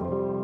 you.